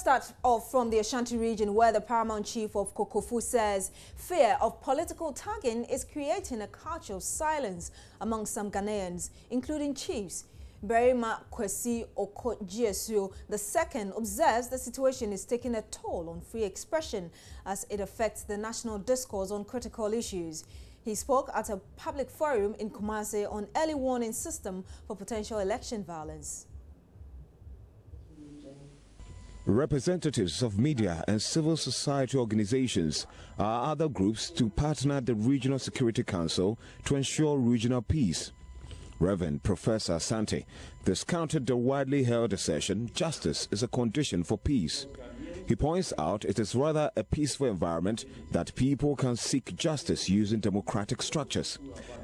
start off from the Ashanti region where the paramount chief of Kokofu says fear of political tagging is creating a culture of silence among some Ghanaians, including chiefs. Berima Kwesi Okojiesu II observes the situation is taking a toll on free expression as it affects the national discourse on critical issues. He spoke at a public forum in Kumasi on early warning system for potential election violence. Representatives of media and civil society organizations are other groups to partner the Regional Security Council to ensure regional peace. Reverend Professor Asante discounted the widely held assertion justice is a condition for peace. He points out it is rather a peaceful environment that people can seek justice using democratic structures.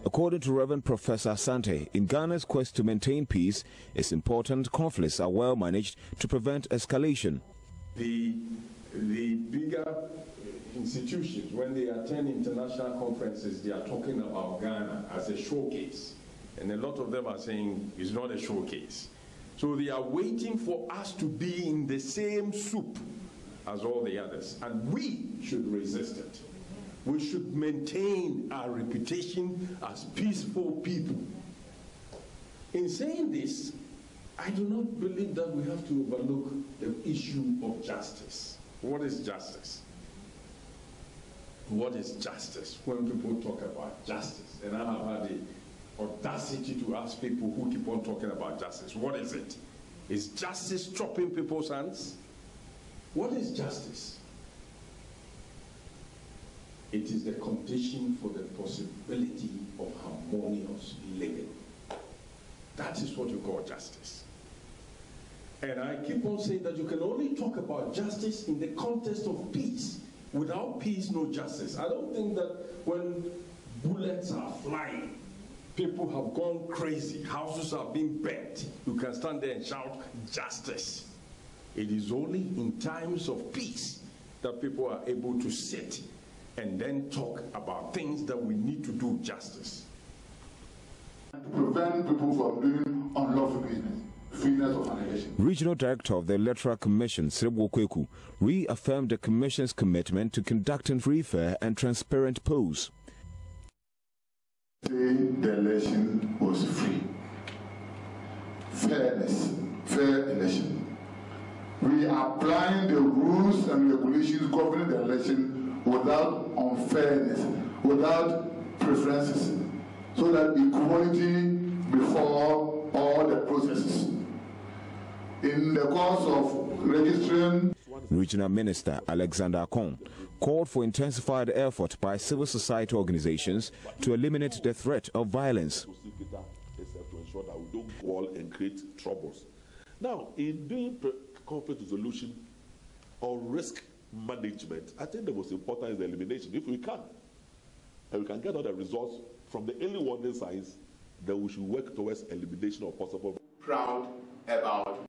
According to Reverend Professor Asante, in Ghana's quest to maintain peace, it's important conflicts are well managed to prevent escalation. The, the bigger institutions, when they attend international conferences, they are talking about Ghana as a showcase. And a lot of them are saying it's not a showcase. So they are waiting for us to be in the same soup as all the others. And we should resist it. We should maintain our reputation as peaceful people. In saying this, I do not believe that we have to overlook the issue of justice. What is justice? What is justice? When people talk about justice, and I have had the audacity to ask people who keep on talking about justice, what is it? Is justice chopping people's hands? What is justice? It is the condition for the possibility of harmonious living. That is what you call justice. And I keep on saying that you can only talk about justice in the context of peace. Without peace, no justice. I don't think that when bullets are flying, people have gone crazy, houses are being burnt, you can stand there and shout justice. It is only in times of peace that people are able to sit and then talk about things that we need to do justice. And to prevent people from doing unlawful business. Regional Director of the Electoral Commission, Srebo Kweku, reaffirmed the Commission's commitment to conducting free, fair, and transparent polls. The election was free. Fairness, fair election we are applying the rules and regulations governing the election without unfairness, without preferences, so that equality before all the processes. In the course of registering Regional Minister Alexander Akon called for intensified effort by civil society organizations to eliminate the threat of violence. and create troubles. Now, in doing conflict resolution or risk management, I think the most important is the elimination. If we can, and we can get all the results from the early warning signs, then we should work towards elimination of possible. Proud about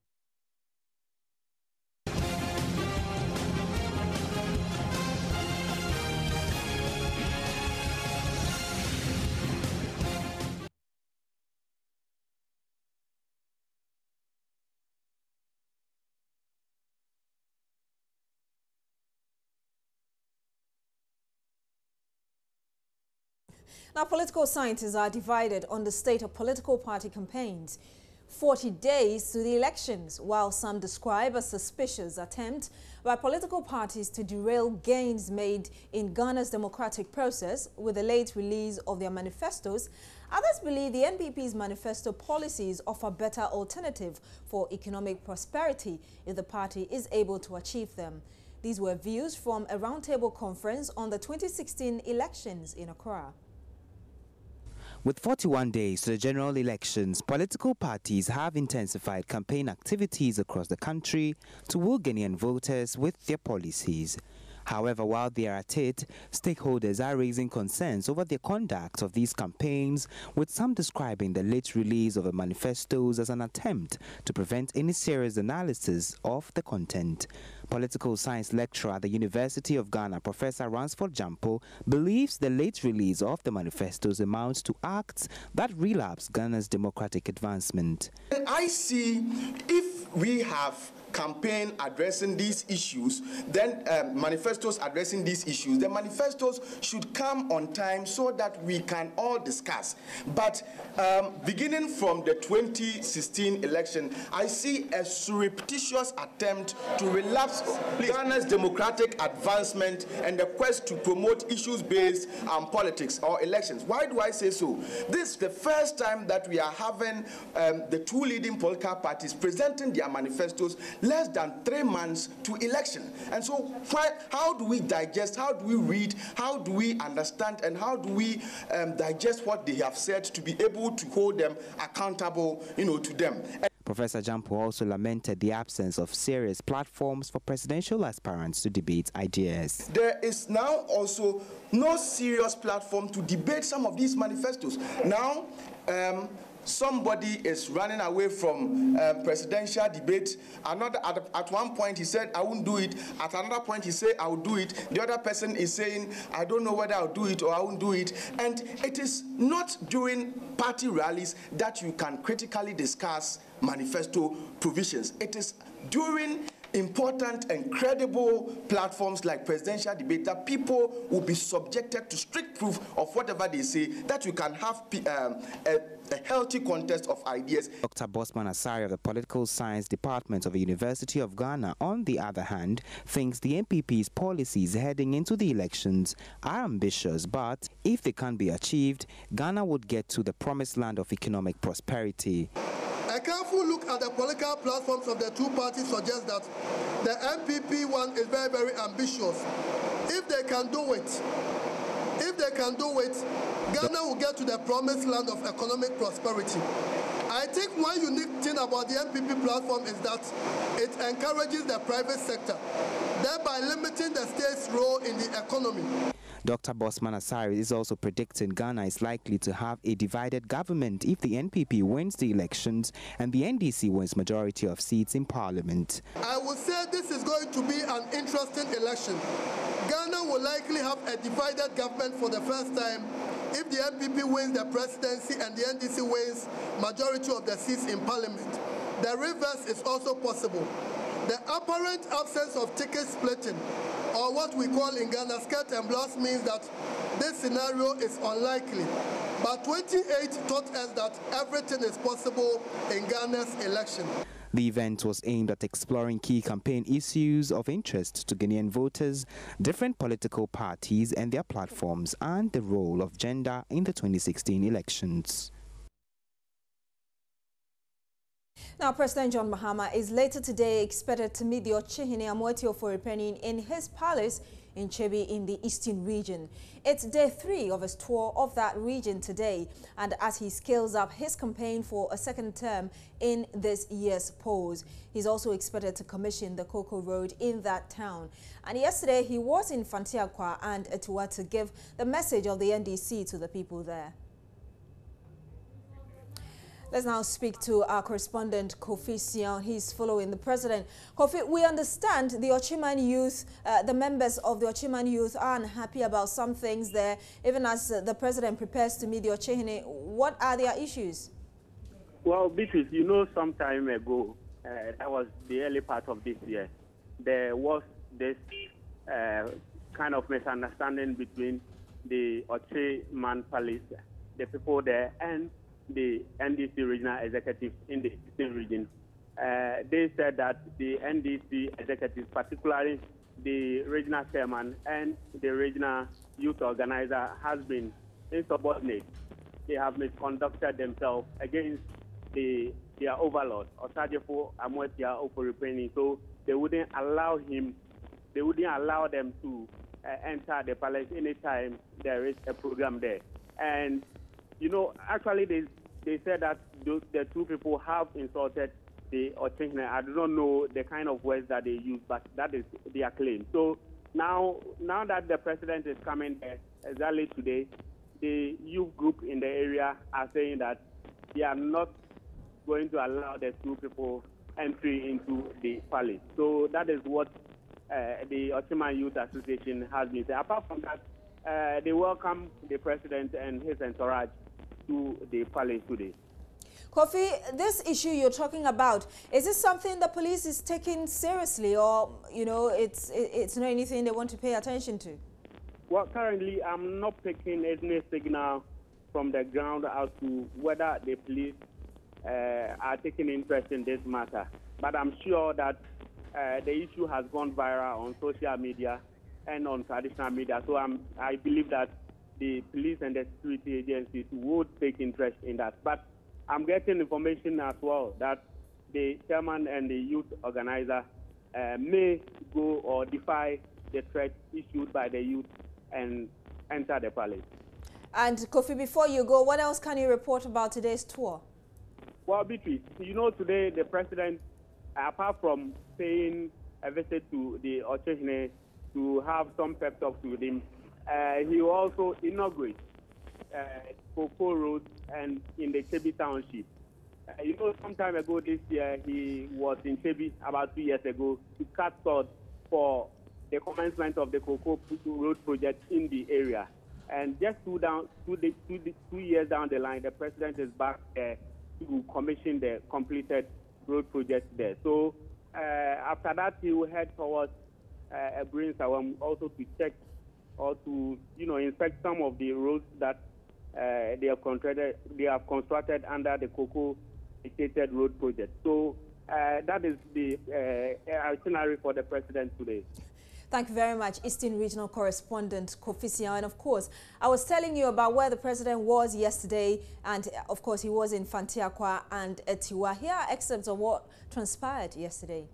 Now, political scientists are divided on the state of political party campaigns. 40 days to the elections, while some describe a suspicious attempt by political parties to derail gains made in Ghana's democratic process with the late release of their manifestos, others believe the NPP's manifesto policies offer better alternative for economic prosperity if the party is able to achieve them. These were views from a roundtable conference on the 2016 elections in Accra. With 41 days to the general elections, political parties have intensified campaign activities across the country to woo Ghanaian voters with their policies. However, while they are at it, stakeholders are raising concerns over the conduct of these campaigns, with some describing the late release of the manifestos as an attempt to prevent any serious analysis of the content. Political science lecturer at the University of Ghana, Professor Ransford Gyampo, believes the late release of the manifestos amounts to acts that relapse Ghana's democratic advancement. I see if we have campaign addressing these issues, then um, manifestos addressing these issues, the manifestos should come on time so that we can all discuss. But um, beginning from the 2016 election, I see a surreptitious attempt to relapse Ghana's democratic advancement and the quest to promote issues-based um, politics or elections. Why do I say so? This is the first time that we are having um, the two leading political parties presenting their manifestos less than three months to election. And so why, how do we digest, how do we read, how do we understand, and how do we um, digest what they have said to be able to hold them accountable, you know, to them? And Professor Gyampo also lamented the absence of serious platforms for presidential aspirants to debate ideas. There is now also no serious platform to debate some of these manifestos. Now, um, somebody is running away from um, presidential debate. Another at, at, one point he said, "I won't do it." At another point he said, "I will do it." The other person is saying, "I don't know whether I'll do it or I won't do it." And it is not during party rallies that you can critically discuss manifesto provisions. It is during important and credible platforms like presidential debate that people will be subjected to strict proof of whatever they say that you can have um, a, a, healthy contest of ideas. Dr. Bossman Asare of the Political Science Department of the University of Ghana, on the other hand, thinks the NPP's policies heading into the elections are ambitious, but if they can be achieved, Ghana would get to the promised land of economic prosperity. A careful look at the political platforms of the two parties suggests that the NPP one is very, very ambitious. If they can do it, if they can do it, Ghana will get to the promised land of economic prosperity. I think one unique thing about the NPP platform is that it encourages the private sector, thereby limiting the state's role in the economy. Dr. Bossman Asare is also predicting Ghana is likely to have a divided government if the NPP wins the elections and the NDC wins majority of seats in parliament. I would say this is going to be an interesting election. Ghana will likely have a divided government for the first time if the NPP wins the presidency and the NDC wins majority of the seats in parliament. The reverse is also possible. The apparent absence of ticket splitting or what we call in Ghana skirt and blouse means that this scenario is unlikely. But 28 taught us that everything is possible in Ghana's election. The event was aimed at exploring key campaign issues of interest to Ghanaian voters, different political parties and their platforms, and the role of gender in the 2016 elections. Now, President John Mahama is later today expected to meet the Ɔkyehene Amoatia Foripɛni in his palace in Kyebi in the eastern region. It's day three of his tour of that region today, and as he scales up his campaign for a second term in this year's polls, he's also expected to commission the Cocoa Road in that town. And yesterday, he was in Fantiakwa and Etua to give the message of the NDC to the people there. Let's now speak to our correspondent Kofi Sion. He's following the president. Kofi, we understand the Okyeman youth, uh, the members of the Okyeman youth are unhappy about some things there, even as uh, the president prepares to meet the Ɔkyehene. What are their issues? Well, Beatrice, you know, some time ago, uh, that was the early part of this year, there was this uh, kind of misunderstanding between the Okyeman police, the people there, and the NDC regional executives in the Eastern region. Uh, they said that the NDC executives, particularly the regional chairman and the regional youth organizer, has been insubordinate. They have misconducted themselves against the, their overlord, Osagyefo Amoatia Oforipeni. So they wouldn't allow him, they wouldn't allow them to uh, enter the palace anytime there is a program there. And you know, actually, they they said that those, the two people have insulted the Ɔkyehene. I do not know the kind of words that they use, but that is their claim. So now, now that the president is coming there exactly today, the youth group in the area are saying that they are not going to allow the two people entry into the palace. So that is what uh, the Okyeman Youth Association has been saying. Apart from that, uh, they welcome the president and his entourage to the palace today. Kofi, this issue you're talking about, is this something the police is taking seriously or, you know, it's, it's not anything they want to pay attention to? Well, currently, I'm not picking any signal from the ground as to whether the police uh, are taking interest in this matter. But I'm sure that uh, the issue has gone viral on social media and on traditional media. So I'm, I believe that the police and the security agencies would take interest in that. But I'm getting information as well that the chairman and the youth organizer uh, may go or defy the threat issued by the youth and enter the palace. And Kofi, before you go, what else can you report about today's tour? Well, Beatrice, you know, today the president, apart from paying a visit to the Ɔkyehene to have some pep talks with him, he also inaugurates uh, Cocoa Road and in the Kyebi Township. Uh, you know, some time ago this year, he was in Kyebi about two years ago to cut sod for the commencement of the Cocoa Road project in the area. And just two, down, two, two, two years down the line, the president is back there to commission the completed road project there. So uh, after that, he will head towards uh, Brinsawam also to check or to, you know, inspect some of the roads that uh, they have constructed they have constructed under the Cocoa Dedicated Road Project. So uh, that is the uh, itinerary for the president today. Thank you very much, Eastern Regional Correspondent Kofi And of course, I was telling you about where the president was yesterday, and of course, he was in Fantiakwa and Etiwa. Here are excerpts of what transpired yesterday.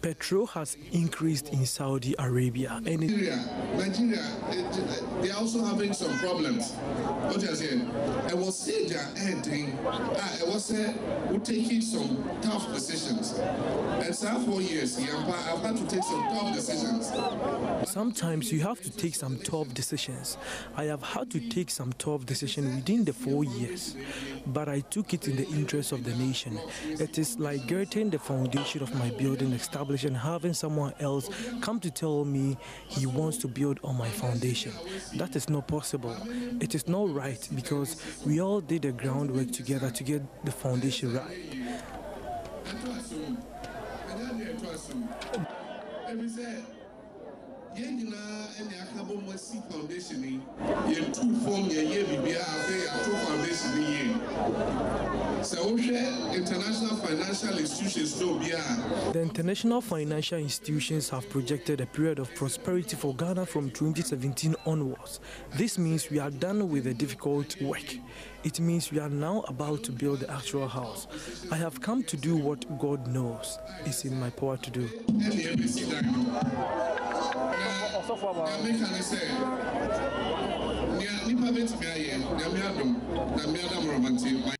Petrol has increased in Saudi Arabia. And Nigeria, Nigeria, they are also having some problems. What you are saying? I was saying their ending. I was uh, we're taking some tough decisions. And so for years, I've had to take some tough decisions. Sometimes you have to take some tough decisions. I have had to take some tough decisions within the four years, but I took it in the interest of the nation. It is like getting the foundation of my building established and having someone else come to tell me he wants to build on my foundation. That is not possible. It is not right because we all did the groundwork together to get the foundation right. Yɛn nyinaa ɛna akabɔ mu asi foundation yi yɛtu fam yɛyɛ biribiara afei yɛato foundation yi yie sɛ wohwɛ international financial institutions no obiara. the international financial institutions have projected a period of prosperity for ghana from 2017 onwards. This means we are done with the difficult work. It means we are now about to build the actual house. I have come to do what god knows is in my power to do ɔsɔfo aba. nyame ka ne sɛ nea nipa bɛtumi ayɛ nyame adom na mmea da mmorɔmante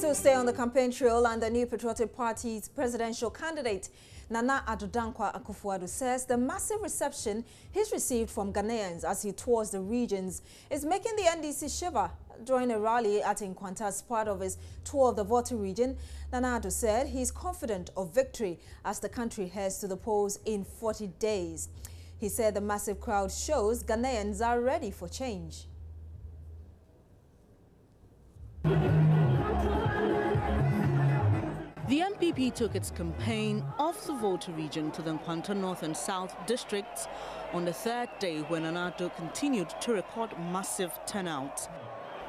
still stay on the campaign trail and the New Patriotic Party's presidential candidate, Nana Addo Dankwa Akufo-Addo, says the massive reception he's received from Ghanaians as he tours the regions is making the NDC shiver. During a rally at Nkwanta as part of his tour of the Volta region, Nana Addo said he's confident of victory as the country heads to the polls in 40 days. He said the massive crowd shows Ghanaians are ready for change. The NPP took its campaign off the Volta region to the Nkwanta North and South districts on the third day when Nana Addo continued to record massive turnout.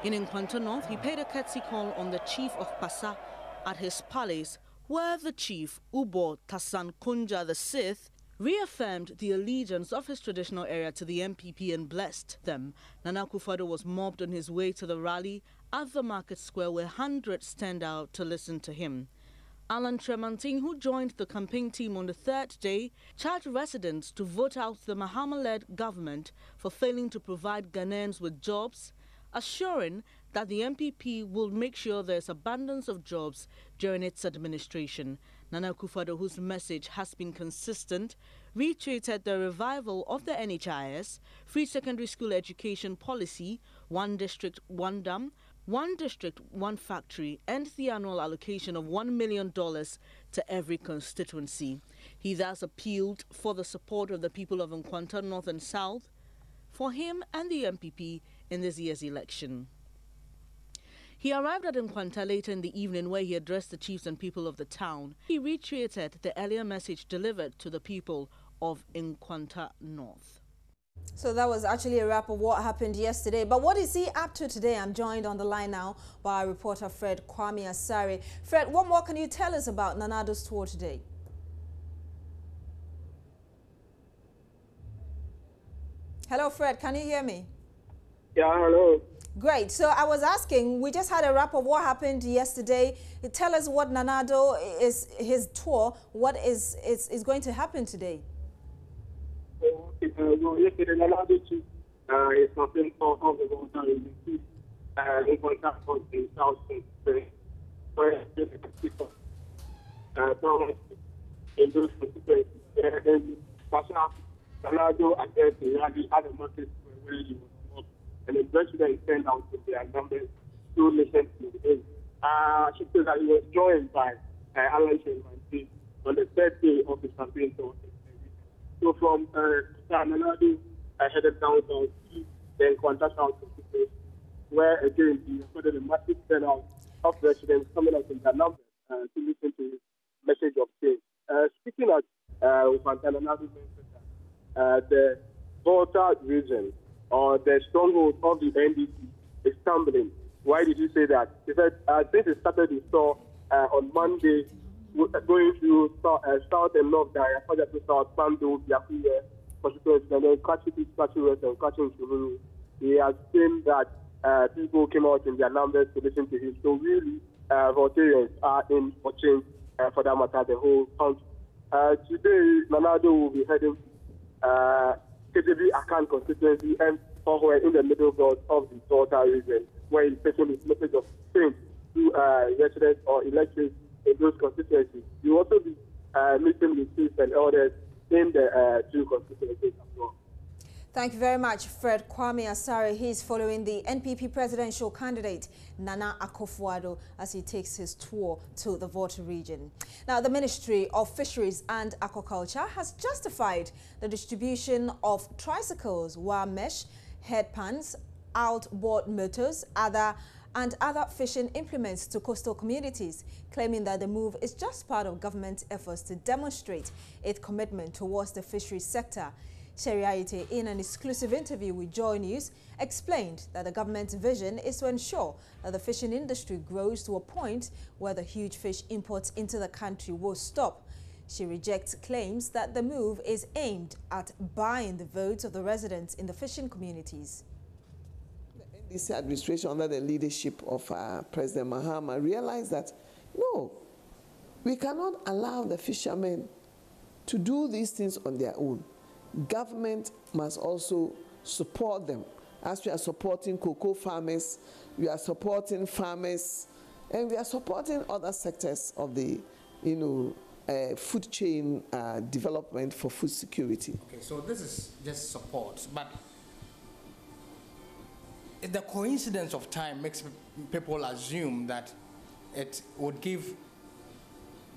In Nkwanta North, he paid a courtesy call on the chief of Pasa at his palace, where the chief, Ubo Tasan Kunja VI, reaffirmed the allegiance of his traditional area to the NPP and blessed them. Nana Akufo-Addo was mobbed on his way to the rally at the market square where hundreds stand out to listen to him. Alan Kyerematen, who joined the campaign team on the third day, charged residents to vote out the Mahama-led government for failing to provide Ghanaians with jobs, assuring that the NPP will make sure there's abundance of jobs during its administration. Nana Akufo-Addo, whose message has been consistent, reiterated the revival of the NHIS, free secondary school education policy, one district, one dam, one district, one factory, and the annual allocation of $1 million to every constituency. He thus appealed for the support of the people of Nkwanta North and South for him and the NPP in this year's election. He arrived at Nkwanta later in the evening where he addressed the chiefs and people of the town. He reiterated the earlier message delivered to the people of Nkwanta North. So that was actually a wrap of what happened yesterday. But what is he up to today? I'm joined on the line now by reporter Fred Kwame Asare. Fred, what more can you tell us about Nanado's tour today? Hello, Fred. Can you hear me? Yeah, hello. Great. So I was asking, we just had a wrap of what happened yesterday. Tell us what Nanado is his tour. What is is, is going to happen today? Yesterday Ronaldo chief is nothing for all the water in the east uh, in contact with the south where the people uh, down in those constituencies. And Pasha Ronaldo addressed the rally at the market where he was not, and the president sent out to to listen to him. Uh, she said that he was joined by Alan Kyerematen on the third day of the campaign tour. So from uh, I headed down to then contact out to where again he recorded a massive turnout of residents coming out in their numbers uh, to listen to his message of change. Uh, speaking at uh, uh, the Volta region or the stronghold of the NDC is stumbling. Why did you say that? He said uh, since it started store uh, on Monday, going through south, uh, south and north there, Faja to south, Bando, Biakoye, constituency, and then catching East, catching West, and catching Chiruru. He has seen that uh, people came out in their numbers to listen to him. So really, uh, are in for change uh, for that matter, the whole country. Uh, today, Nana Addo will be heading uh, KJB Akan constituency and somewhere in the middle belt of the Volta region, where he's taking his message of change to uh, residents or electors in those constituencies. You also be uh, meeting with chiefs and elders in the uh, two constituencies as well. Thank you very much, Fred Kwame Asare. He's following the NPP presidential candidate, Nana Akufo-Addo, as he takes his tour to the Volta region. Now, the Ministry of Fisheries and Aquaculture has justified the distribution of tricycles, wire mesh, headpans, outboard motors, other and other fishing implements to coastal communities, claiming that the move is just part of government efforts to demonstrate its commitment towards the fisheries sector. Sherry in an exclusive interview with Joy News, explained that the government's vision is to ensure that the fishing industry grows to a point where the huge fish imports into the country will stop. She rejects claims that the move is aimed at buying the votes of the residents in the fishing communities this administration, under the leadership of uh, President Mahama, realized that no, we cannot allow the fishermen to do these things on their own. Government must also support them. As we are supporting cocoa farmers, we are supporting farmers, and we are supporting other sectors of the, you know, uh, food chain uh, development for food security. Okay, so this is just support, but the coincidence of time makes people assume that it would give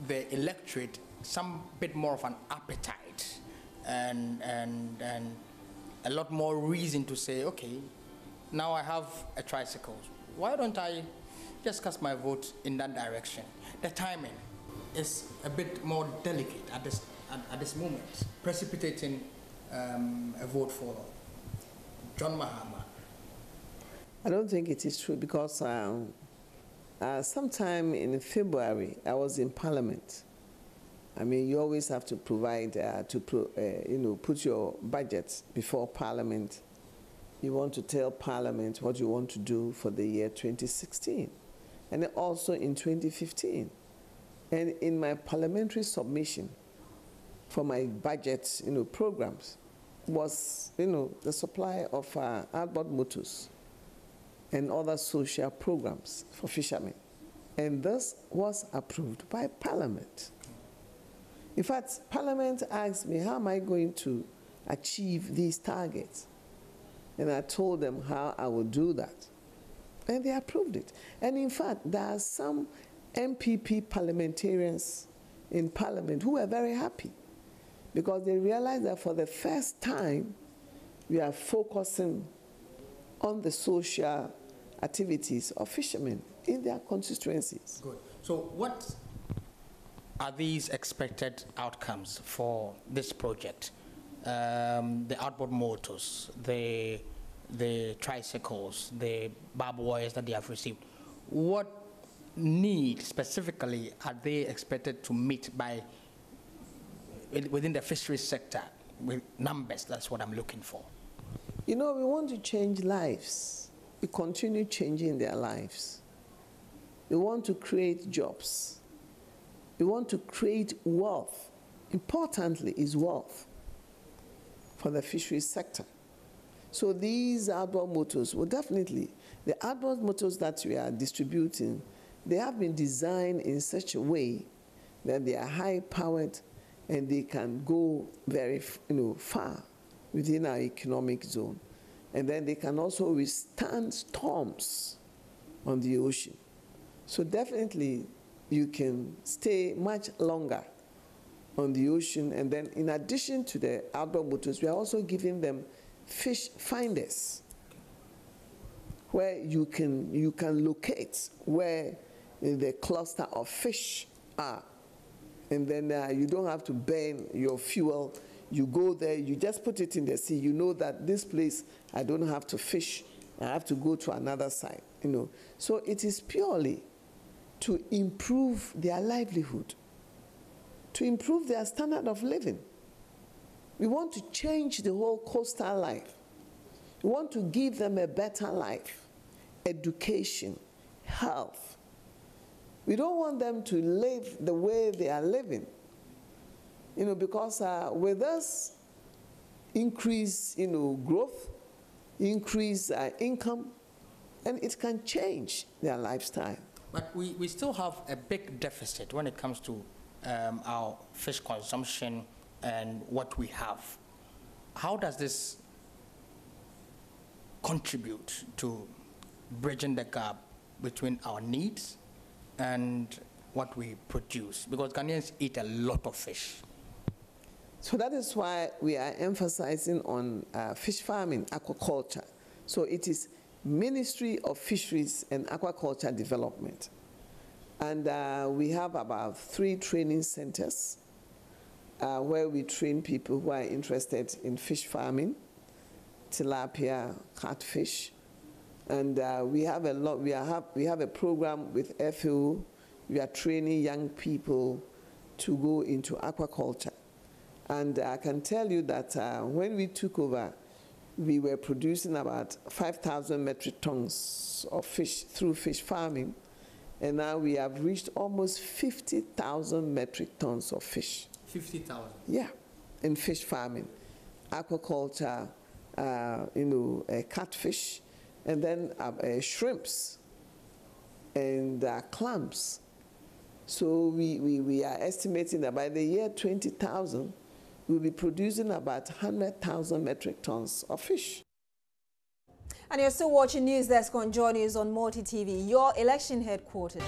the electorate some bit more of an appetite and, and, and a lot more reason to say, okay, now I have a tricycle. Why don't I just cast my vote in that direction? The timing is a bit more delicate at this, at, at this moment, precipitating um, a vote for John Mahama I don't think it is true because um, uh, sometime in February, I was in Parliament I mean, you always have to provide, uh, to pro, uh, you know, put your budget before Parliament. You want to tell Parliament what you want to do for the year 2016, and also in 2015. And in my parliamentary submission for my budget, you know, programs, was, you know, the supply of uh, outboard motors and other social programs for fishermen. And this was approved by Parliament. In fact, Parliament asked me, how am I going to achieve these targets? And I told them how I would do that. And they approved it. And in fact, there are some NPP parliamentarians in Parliament who were very happy because they realized that for the first time, we are focusing on the social activities of fishermen in their constituencies. Good. So, what are these expected outcomes for this project? Um, the outboard motors, the the tricycles, the barbed wires that they have received. What need specifically are they expected to meet by within the fisheries sector with numbers? That's what I'm looking for. You know, we want to change lives. We continue changing their lives. We want to create jobs. We want to create wealth. Importantly, is wealth for the fisheries sector. So these outboard motors will definitely, the outboard motors that we are distributing, they have been designed in such a way that they are high powered and they can go very you know, far within our economic zone. And then they can also withstand storms on the ocean. So definitely you can stay much longer on the ocean. And then in addition to the outdoor motors, we are also giving them fish finders where you can, you can locate where the cluster of fish are. And then uh, you don't have to burn your fuel. You go there, you just put it in the sea. You know that this place, I don't have to fish. I have to go to another side, you know. So it is purely to improve their livelihood, to improve their standard of living. We want to change the whole coastal life. We want to give them a better life, education, health. We don't want them to live the way they are living. You know, because uh, with us, increase, you know, growth, increase uh, income, and it can change their lifestyle. But we, we still have a big deficit when it comes to um, our fish consumption and what we have. How does this contribute to bridging the gap between our needs and what we produce? Because Ghanaians eat a lot of fish. So that is why we are emphasizing on uh, fish farming, aquaculture. So it is Ministry of Fisheries and Aquaculture Development. And uh, we have about three training centers uh, where we train people who are interested in fish farming, tilapia, catfish. And uh, we have a lot, we, have, we have a program with FAO. We are training young people to go into aquaculture. And I can tell you that uh, when we took over, we were producing about 5,000 metric tons of fish through fish farming, and now we have reached almost 50,000 metric tons of fish. 50,000? Yeah, in fish farming, aquaculture, uh, you know, uh, catfish, and then uh, uh shrimps and uh, clams. So we, we, we are estimating that by the year 20,000, we'll be producing about 100,000 metric tons of fish. And you're still watching News Desk on Joy News on Multi TV, your election headquarters.